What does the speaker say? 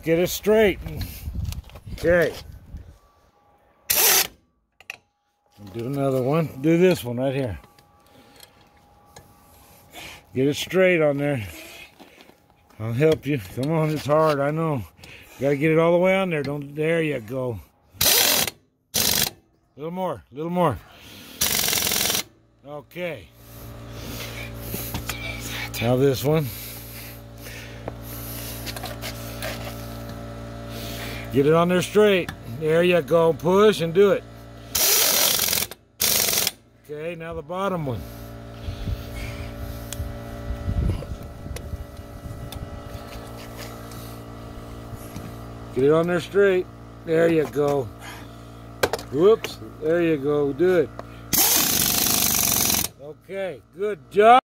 Let's get it straight. Okay. Do another one. Do this one right here. Get it straight on there. I'll help you. Come on, it's hard, I know. You gotta get it all the way on there. Don't there you go. A little more, a little more. Okay. Now this one. Get it on there straight. There you go. Push and do it. Okay, now the bottom one. Get it on there straight. There you go. Whoops. There you go. Do it. Okay, good job.